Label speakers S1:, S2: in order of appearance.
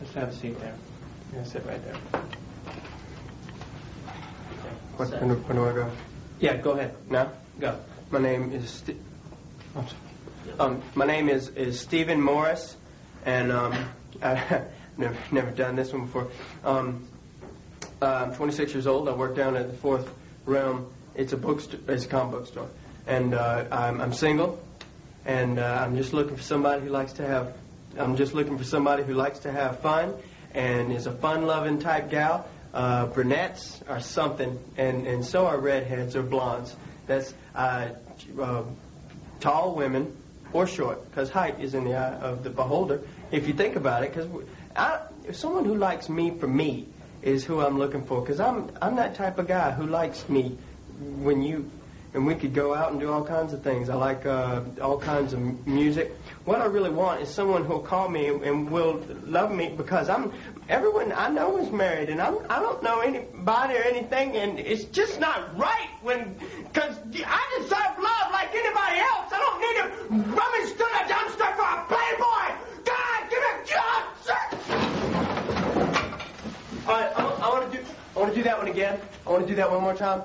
S1: Let's have a seat there. You're gonna sit right there.
S2: What, when, do- when do I go?
S1: Yeah, go ahead.
S2: Now?
S1: Go.
S2: My name is St- um, my name is, is Stephen Morris, and um, I've never never done this one before. Um, uh, I'm 26 years old. I work down at the Fourth Realm. It's a bookstore. It's a comic book store, and uh, I'm, I'm single, and uh, I'm just looking for somebody who likes to have. I'm just looking for somebody who likes to have fun, and is a fun-loving type gal. Uh, brunettes are something, and, and so are redheads or blondes. That's uh, uh, tall women or short, because height is in the eye of the beholder. If you think about it, because someone who likes me for me is who I'm looking for, because I'm I'm that type of guy who likes me when you and we could go out and do all kinds of things. I like uh, all kinds of music. What I really want is someone who'll call me and will love me because I'm everyone I know is married and I'm I don't know anybody or anything and it's just not right when because I deserve love like anybody else. I don't need to rummage through the dumpster for a playboy. God, give me a job, sir. All right, I, want to do I want to do that one again. I want to do that one more time.